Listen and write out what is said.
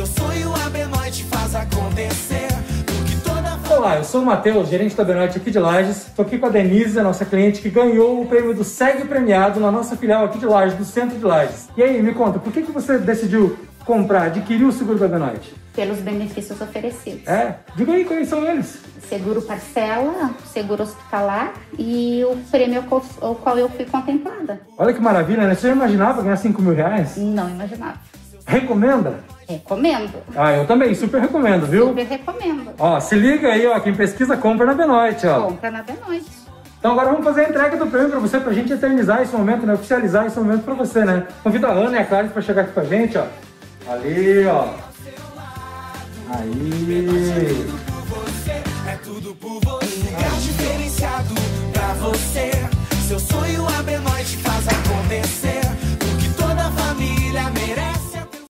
Seu sonho a Benoite faz acontecer. Porque toda Olá, eu sou o Matheus, gerente da Benoite aqui de Lages. Estou aqui com a Denise, a nossa cliente, que ganhou o prêmio do SEG Premiado na nossa filial aqui de Lages, do centro de Lages. E aí, me conta, por que, que você decidiu comprar, adquirir o seguro da Benoite? pelos benefícios oferecidos. É? Diga aí quais são eles. Seguro parcela, seguro hospitalar e o prêmio ao ao qual eu fui contemplada. Olha que maravilha, né? Você já imaginava ganhar 5 mil reais? Não imaginava. Recomenda? Recomendo. Ah, eu também, super recomendo, viu? Super recomendo. Ó, se liga aí, ó, quem pesquisa compra na Benoite, ó. Compra na noite. Então agora vamos fazer a entrega do prêmio pra você, pra gente eternizar esse momento, né? Oficializar esse momento pra você, né? Convido a Ana e a Clara pra chegar aqui com a gente, ó. Ali, ó. Aí. por você, é tudo por você.